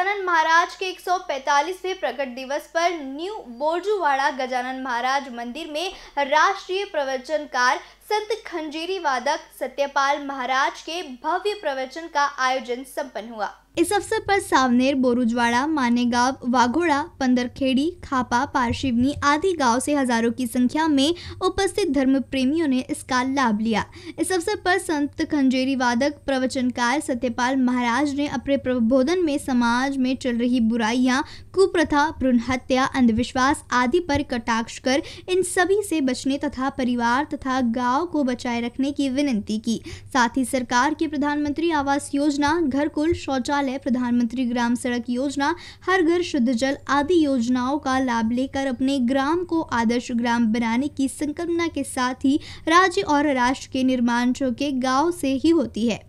गजानन महाराज के 145वें प्रकट दिवस पर न्यू बोर्जुवाड़ा गजानन महाराज मंदिर में राष्ट्रीय प्रवचनकार संत खंजीरी वादक सत्यपाल महाराज के भव्य प्रवचन का आयोजन संपन्न हुआ। इस अवसर पर सावनेर, बोरुजवाड़ा, मानेगांव, वाघोड़ा, पंदरखेड़ी, खापा, पारशिवनी आदि गाँव से हज़ारों की संख्या में उपस्थित धर्म प्रेमियों ने इसका लाभ लिया। इस अवसर पर संत खंजेरी वादक प्रवचनकार सत्यपाल महाराज ने अपने प्रबोधन में समाज में चल रही बुराइयाँ, कुप्रथा भ्रूण हत्या अंधविश्वास आदि पर कटाक्ष कर इन सभी से बचने तथा परिवार तथा गाँव को बचाए रखने की विनती की। साथ ही सरकार की प्रधानमंत्री आवास योजना घर कुल शौचालय शौचालय प्रधानमंत्री ग्राम सड़क योजना, हर घर शुद्ध जल आदि योजनाओं का लाभ लेकर अपने ग्राम को आदर्श ग्राम बनाने की संकल्पना के साथ ही राज्य और राष्ट्र के निर्माण के गाँव से ही होती है।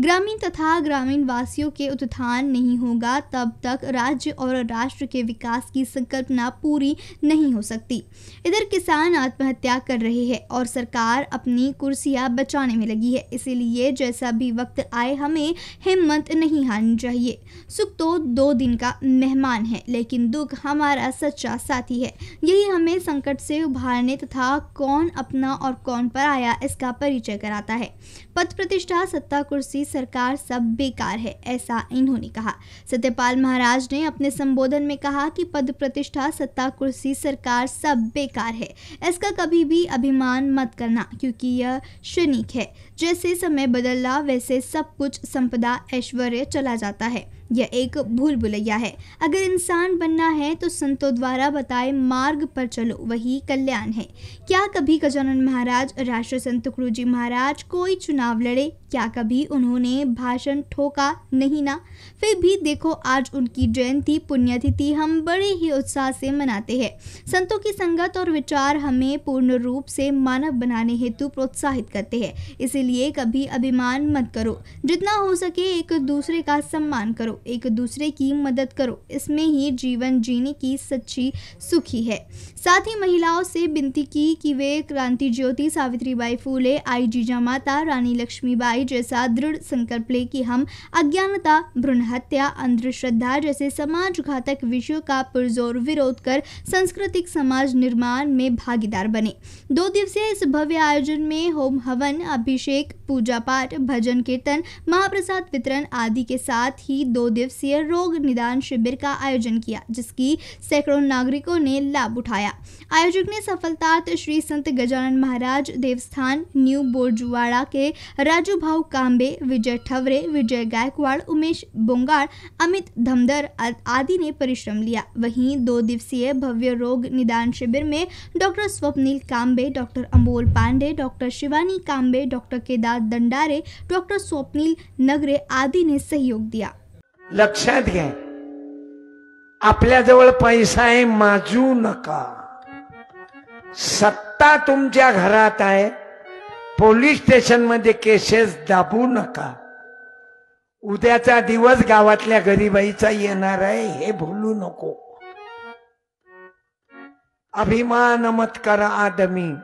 ग्रामीण तथा ग्रामीण वासियों के उत्थान नहीं होगा, तब तक राज्य और राष्ट्र के विकास की संकल्पना पूरी नहीं हो सकती। इधर किसान आत्महत्या कर रहे हैं और सरकार अपनी कुर्सियाँ बचाने में लगी है, इसीलिए जैसा भी वक्त आए हमें हिम्मत नहीं हारनी चाहिए। सुख तो दो दिन का मेहमान है, लेकिन दुख हमारा सच्चा साथी है। यही हमें संकट से उभारने तथा कौन अपना और कौन पर आया इसका परिचय कराता है। पद प्रतिष्ठा, सत्ता, कुर्सी, सरकार सब बेकार है, ऐसा इन्होंने कहा। सत्यपाल महाराज ने अपने संबोधन में कहा कि पद प्रतिष्ठा, सत्ता, कुर्सी, सरकार सब बेकार है। इसका कभी भी अभिमान मत करना, क्योंकि यह क्षणिक है। जैसे समय बदल रहा वैसे सब कुछ, संपदा, ऐश्वर्य चला जाता है। यह एक भूल भुलैया है। अगर इंसान बनना है तो संतों द्वारा बताए मार्ग पर चलो, वही कल्याण है। क्या कभी गजानन महाराज राष्ट्र संत जी महाराज कोई चुनाव लड़े? क्या कभी उन्होंने भाषण ठोका नहीं ना? फिर भी देखो, आज उनकी जयंती पुण्यतिथि हम बड़े ही उत्साह से मनाते हैं। संतों की संगत और विचार हमें पूर्ण रूप से मानव बनाने हेतु प्रोत्साहित करते हैं। इसीलिए कभी अभिमान मत करो। जितना हो सके एक दूसरे का सम्मान करो, एक दूसरे की मदद करो। इसमें ही जीवन जीने की सच्ची सुखी है। साथ ही महिलाओं से विनती की कि वे क्रांति ज्योति सावित्रीबाई फूले, आई जीजा माता रानी लक्ष्मीबाई जैसा दृढ़ संकल्प ले कि हम अज्ञानता भ्रूण हत्या अंधश्रद्धा जैसे समाज घातक विषयों का पुरजोर विरोध कर सांस्कृतिक समाज निर्माण में भागीदार बने। दो दिवसीय इस भव्य आयोजन में होम हवन, अभिषेक पूजा पाठ भजन कीर्तन महाप्रसाद वितरण आदि के साथ ही दो दिवसीय रोग निदान शिविर का आयोजन किया, जिसकी सैकड़ों नागरिकों ने लाभ उठाया। आयोजक ने सफलतार्थ श्री संत गजानन महाराज देवस्थान, न्यू बोरजुवाड़ा के राजू भाव कांबे, विजय ठवरे, विजय गायकवाड़, उमेश बोंगाड़ अमित धमदर आदि ने परिश्रम लिया. वहीं दो दिवसीय भव्य रोग निदान शिविर में doctor Swapnil Kambe doctor Amol Pande doctor Shivani Kambe doctor Kedar Dandare doctor Swapnil Nagare आदि ने सहयोग दिया. लक्षात पैसा आहे, माजू नका. सत्ता तुमच्या घरात आहे पोलीस स्टेशन मध्ये केसेस दाबू नका. उद्याचा दिवस गावातल्या गरीबाईचा येणार आहे हे भूलू नको. अभिमान मत करा आदमी.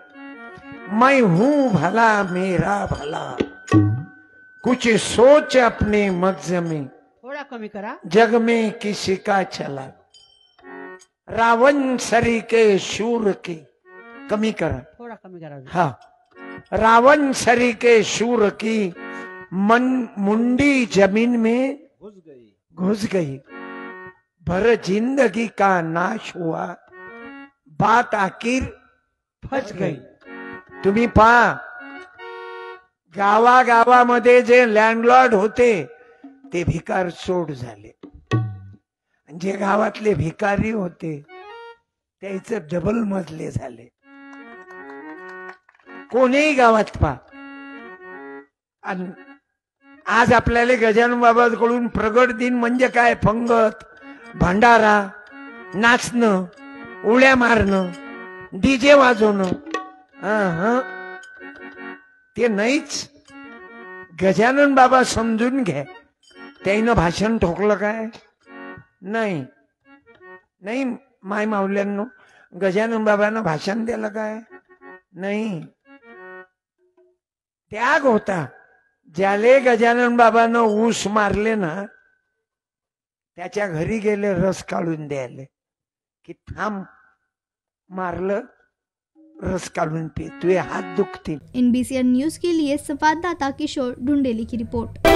मैं हूँ भला मेरा भला. कुछ सोच अपने मग्ज में. थोड़ा कमी करा. जग में किसी का चला रावण सरी के शूर के. कमी करा. थोड़ा कमी करा. हाँ. रावण सरी के शूर की मन मुंडी जमीन में घुस गई। घुस गई। भर जिंदगी का नाश हुआ। बात आखिर फस गई। तुम्ही पहा गावागावामध्ये जे लँडलॉर्ड होते ते भिकार सोड झाले. जे गावातले भिकारी होते त्याचे डबल मजले झाले. कोणीही गावात पा आणि आज आपल्याला गजानन बाबाकडून प्रगट दिन म्हणजे काय? फंगत भंडारा नाचणं उड्या मारणं डीजे वाजवणं. हा ते नाहीच. गजानन बाबा समजून घ्या. त्याईनं भाषण ठोकलं काय? नाही. नाही माय माऊल्यांनो गजानन बाबांना भाषण दिलं काय? नाही. त्याग होता. ज्याले गजानन बाबानं ऊस मारले ना त्याच्या घरी गेले रस काढून द्यायला. की थांब मारलं रस काढून पी तुझे हात दुखतील एनबीसीएन न्यूज के लिए संवाददाता किशोर ढुंडेली की रिपोर्ट.